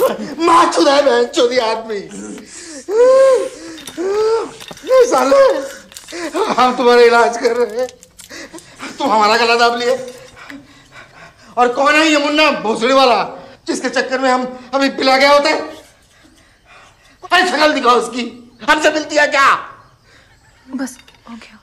माँ चुदा है बहन चौधरी आदमी। नहीं साले, हम तुम्हारा इलाज कर रहे हैं। तुम हमारा गला दाब लिए। और कौन है ये मुन्ना भोसड़ी वाला, जिसके चक्कर में हम अभी पिला गया होता है? अरे शक्ल दिखाओ उसकी। हमसे मिलती है क्या? बस, हो गया।